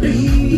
Baby,